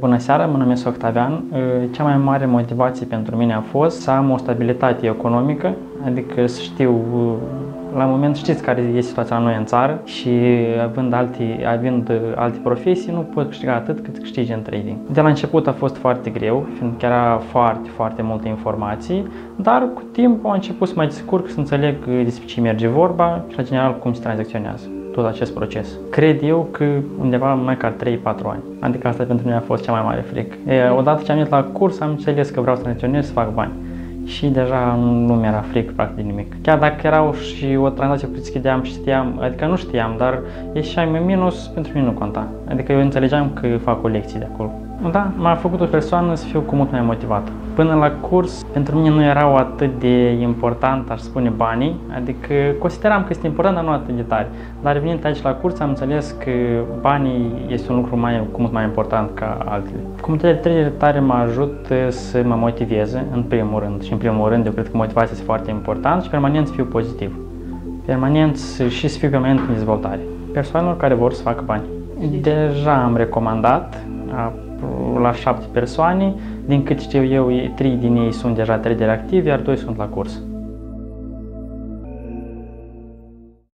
Bună seara, mă numesc Octavian. Cea mai mare motivație pentru mine a fost să am o stabilitate economică, adică să știu, la moment știți care e situația la noi în țară și având alte, având alte profesii nu pot câștiga atât cât câștigi în trading. De la început a fost foarte greu, fiindcă era foarte, foarte multe informații, dar cu timp am început să mai descurc, să înțeleg despre ce merge vorba și la general cum se tranzacționează tot acest proces. Cred eu că undeva mai ca 3-4 ani. Adică asta pentru mine a fost cea mai mare frică. Odată ce am venit la curs am înțeles că vreau să tranzacționez, să fac bani și deja nu mi-era frică practic nimic. Chiar dacă erau și o tranzacție pe schideam și știam, adică nu știam, dar ieșeam în minus, pentru mine nu conta. Adică eu înțelegeam că fac o lecție de acolo. Da, m-a făcut o persoană să fiu cu mult mai motivată. Până la curs, pentru mine nu erau atât de important, aș spune, banii, adică consideram că este important, dar nu atât de tare. Dar venind aici la curs, am înțeles că banii este un lucru mai, cu mult mai important ca altele. Comunitatea de tradere tare mă ajută să mă motiveze, în primul rând. Și în primul rând, eu cred că motivația este foarte important și permanent să fiu pozitiv. Permanent și să fiu permanent în dezvoltare. Persoanelor care vor să facă bani. Deja am recomandat la șapte persoane, din cât știu eu, trei din ei sunt deja traderi activi, iar doi sunt la curs.